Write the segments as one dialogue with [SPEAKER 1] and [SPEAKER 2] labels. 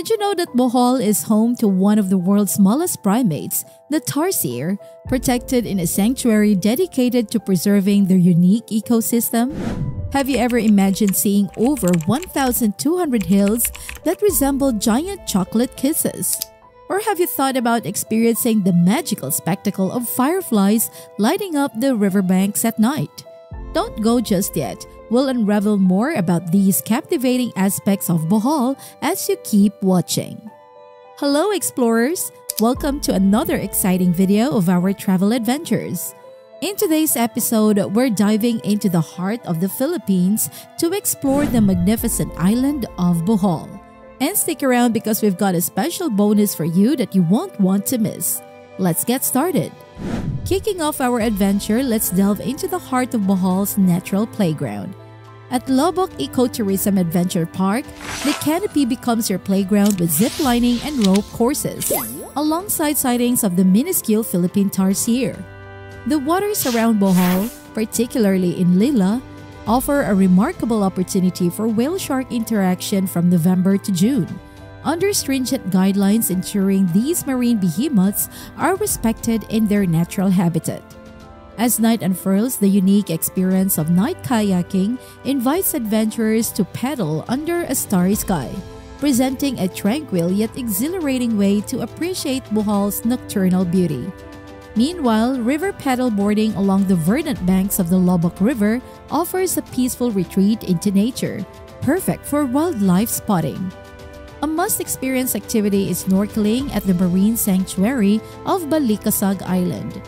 [SPEAKER 1] Did you know that Bohol is home to one of the world's smallest primates, the tarsier, protected in a sanctuary dedicated to preserving their unique ecosystem? Have you ever imagined seeing over 1,200 hills that resemble giant chocolate kisses? Or have you thought about experiencing the magical spectacle of fireflies lighting up the riverbanks at night? Don't go just yet We'll unravel more about these captivating aspects of Bohol as you keep watching. Hello explorers! Welcome to another exciting video of our travel adventures. In today's episode, we're diving into the heart of the Philippines to explore the magnificent island of Bohol. And stick around because we've got a special bonus for you that you won't want to miss. Let's get started. Kicking off our adventure, let's delve into the heart of Bohol's natural playground. At Loboc Ecotourism Adventure Park, the canopy becomes your playground with zip lining and rope courses, alongside sightings of the minuscule Philippine tarsier. The waters around Bohol, particularly in Lila, offer a remarkable opportunity for whale shark interaction from November to June, under stringent guidelines ensuring these marine behemoths are respected in their natural habitat. As night unfurls, the unique experience of night kayaking invites adventurers to paddle under a starry sky, presenting a tranquil yet exhilarating way to appreciate Bohol's nocturnal beauty. Meanwhile, river paddleboarding along the verdant banks of the Loboc River offers a peaceful retreat into nature, perfect for wildlife spotting. A must-experience activity is snorkeling at the marine sanctuary of Balicasag Island,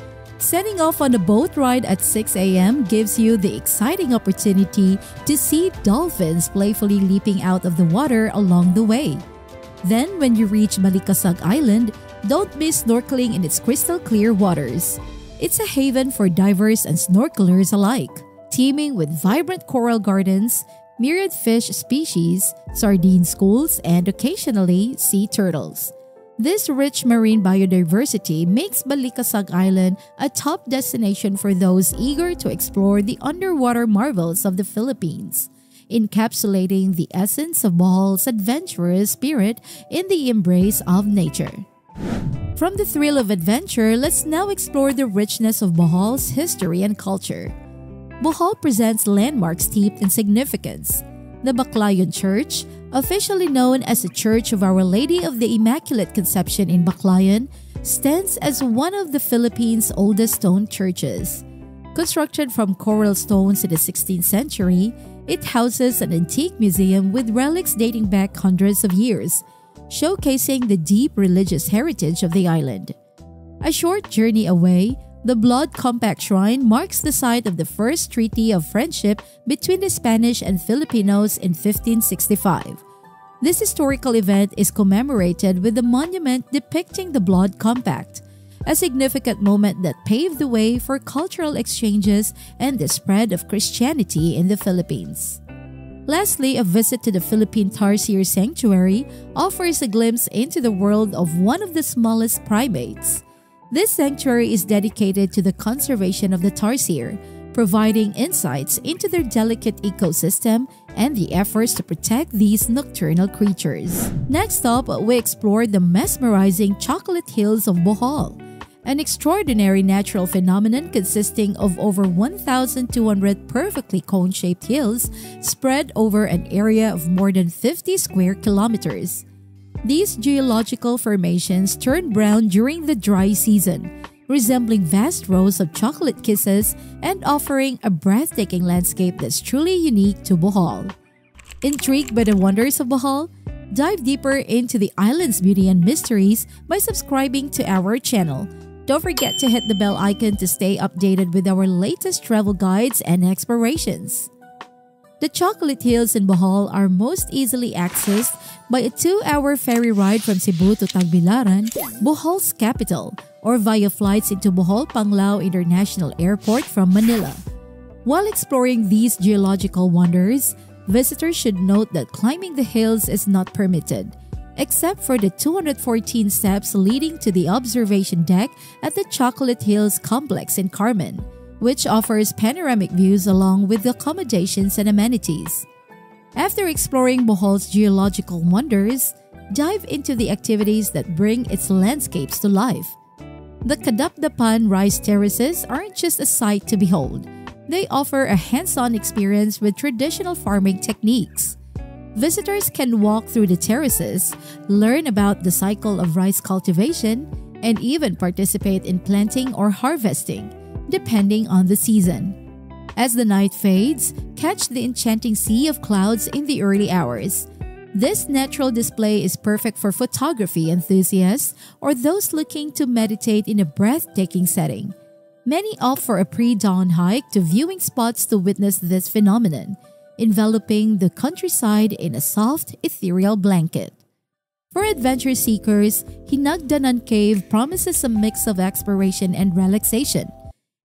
[SPEAKER 1] Setting off on a boat ride at 6 a.m. gives you the exciting opportunity to see dolphins playfully leaping out of the water along the way. Then, when you reach Balicasag Island, don't miss snorkeling in its crystal clear waters. It's a haven for divers and snorkelers alike, teeming with vibrant coral gardens, myriad fish species, sardine schools, and occasionally sea turtles. This rich marine biodiversity makes Balicasag Island a top destination for those eager to explore the underwater marvels of the Philippines, encapsulating the essence of Bohol's adventurous spirit in the embrace of nature. From the thrill of adventure, let's now explore the richness of Bohol's history and culture. Bohol presents landmarks steeped in significance. The Baclayon Church, officially known as the Church of Our Lady of the Immaculate Conception in Baclayon, stands as one of the Philippines' oldest stone churches. Constructed from coral stones in the 16th century, it houses an antique museum with relics dating back hundreds of years, showcasing the deep religious heritage of the island. A short journey away, the Blood Compact Shrine marks the site of the first treaty of friendship between the Spanish and Filipinos in 1565. This historical event is commemorated with a monument depicting the Blood Compact, a significant moment that paved the way for cultural exchanges and the spread of Christianity in the Philippines. Lastly, a visit to the Philippine Tarsier Sanctuary offers a glimpse into the world of one of the smallest primates. This sanctuary is dedicated to the conservation of the tarsier, providing insights into their delicate ecosystem and the efforts to protect these nocturnal creatures. Next up, we explore the mesmerizing chocolate hills of Bohol, an extraordinary natural phenomenon consisting of over 1,200 perfectly cone-shaped hills spread over an area of more than 50 square kilometers. These geological formations turn brown during the dry season, resembling vast rows of chocolate kisses and offering a breathtaking landscape that's truly unique to Bohol. Intrigued by the wonders of Bohol? Dive deeper into the island's beauty and mysteries by subscribing to our channel. Don't forget to hit the bell icon to stay updated with our latest travel guides and explorations. The chocolate hills in Bohol are most easily accessed by a two-hour ferry ride from Cebu to Tagbilaran, Bohol's capital, or via flights into Bohol Panglao International Airport from Manila. While exploring these geological wonders, visitors should note that climbing the hills is not permitted, except for the 214 steps leading to the observation deck at the Chocolate Hills Complex in Carmen which offers panoramic views along with the accommodations and amenities. After exploring Bohol's geological wonders, dive into the activities that bring its landscapes to life. The Kadapdapan rice terraces aren't just a sight to behold. They offer a hands-on experience with traditional farming techniques. Visitors can walk through the terraces, learn about the cycle of rice cultivation, and even participate in planting or harvesting, depending on the season. As the night fades, catch the enchanting sea of clouds in the early hours. This natural display is perfect for photography enthusiasts or those looking to meditate in a breathtaking setting. Many opt for a pre dawn hike to viewing spots to witness this phenomenon, enveloping the countryside in a soft, ethereal blanket. For adventure seekers, Hinagdanan Cave promises a mix of exploration and relaxation.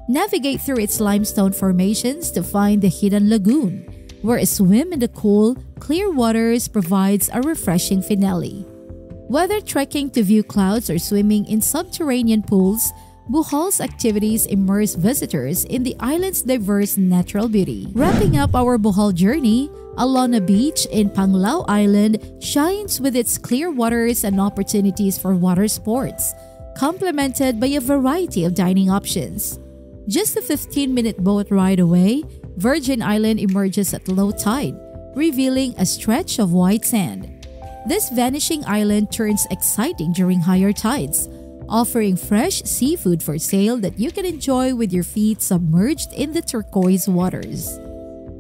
[SPEAKER 1] Navigate through its limestone formations to find the hidden lagoon, where a swim in the cool, clear waters provides a refreshing finale. Whether trekking to view clouds or swimming in subterranean pools, Bohol's activities immerse visitors in the island's diverse natural beauty. Wrapping up our Bohol journey, Alona Beach in Panglao Island shines with its clear waters and opportunities for water sports, complemented by a variety of dining options. Just a 15 minute boat ride away, Virgin Island emerges at low tide, revealing a stretch of white sand. This vanishing island turns exciting during higher tides, offering fresh seafood for sale that you can enjoy with your feet submerged in the turquoise waters.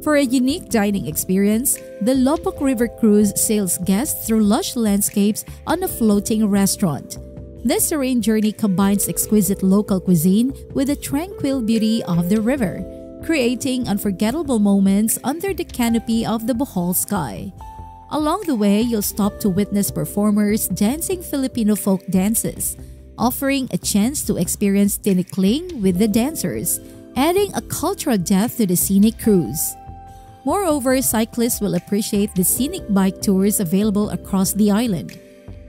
[SPEAKER 1] For a unique dining experience, the Loboc River Cruise sails guests through lush landscapes on a floating restaurant. This serene journey combines exquisite local cuisine with the tranquil beauty of the river, creating unforgettable moments under the canopy of the Bohol sky. Along the way, you'll stop to witness performers dancing Filipino folk dances, offering a chance to experience tinikling with the dancers, adding a cultural depth to the scenic cruise. Moreover, cyclists will appreciate the scenic bike tours available across the island.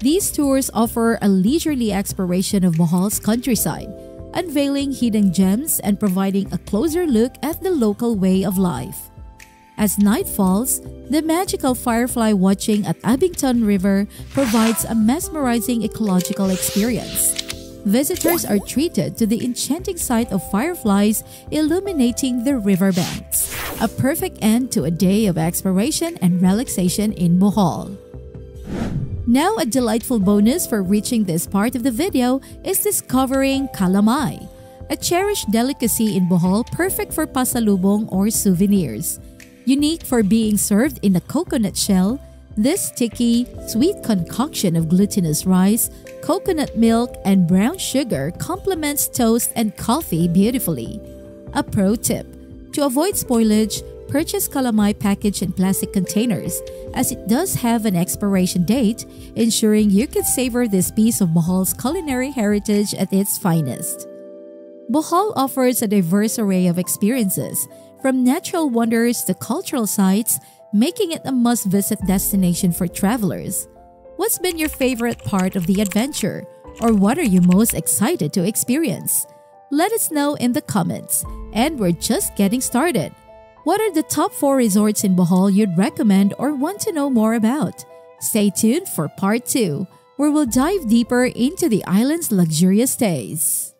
[SPEAKER 1] These tours offer a leisurely exploration of Bohol's countryside, unveiling hidden gems and providing a closer look at the local way of life. As night falls, the magical firefly watching at Abatan River provides a mesmerizing ecological experience. Visitors are treated to the enchanting sight of fireflies illuminating the riverbanks, a perfect end to a day of exploration and relaxation in Bohol. Now a delightful bonus for reaching this part of the video is discovering kalamay, a cherished delicacy in Bohol perfect for pasalubong or souvenirs. Unique for being served in a coconut shell, this sticky, sweet concoction of glutinous rice, coconut milk, and brown sugar complements toast and coffee beautifully. A pro tip to avoid spoilage, purchase kalamay packaged in plastic containers as it does have an expiration date, ensuring you can savor this piece of Bohol's culinary heritage at its finest. Bohol offers a diverse array of experiences, from natural wonders to cultural sites, making it a must-visit destination for travelers. What's been your favorite part of the adventure? Or what are you most excited to experience? Let us know in the comments. And we're just getting started. What are the top 4 resorts in Bohol you'd recommend or want to know more about? Stay tuned for part 2, where we'll dive deeper into the island's luxurious stays.